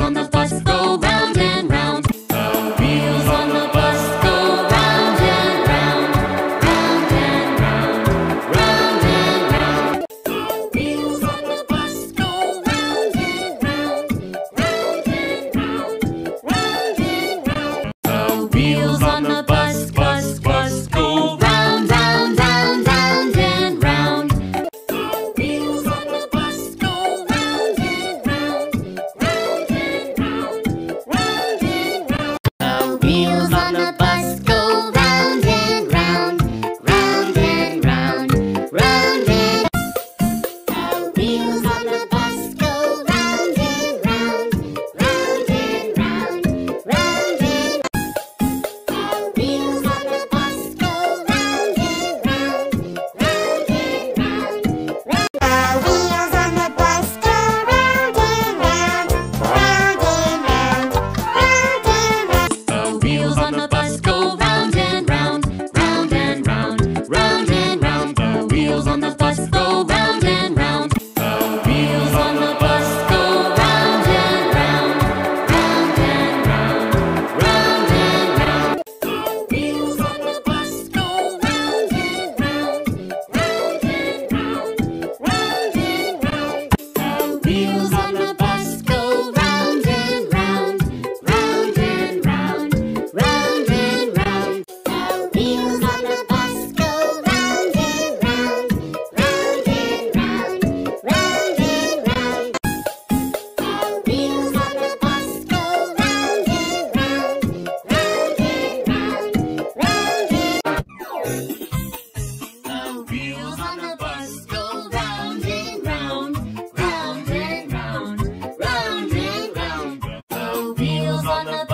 On the bus. Who's on the on the